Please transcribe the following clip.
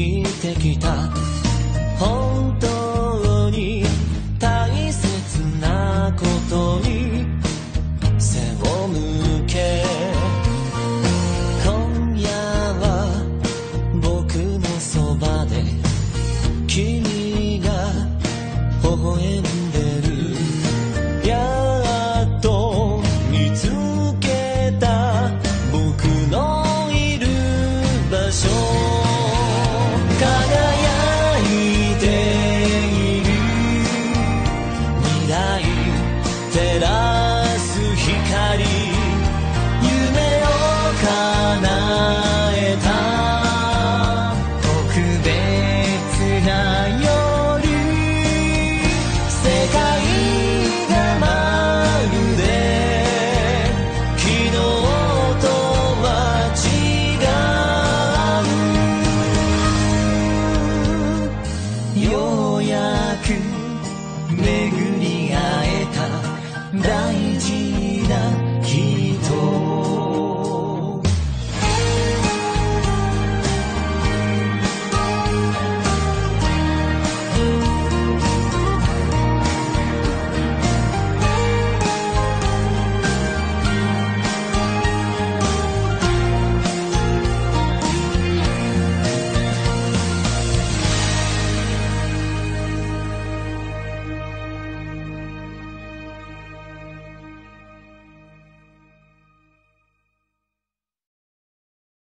聞いてきた。本当夢を叶えた特別な夜世界がまるで昨日とは違うようやく巡り会えた。大事な 나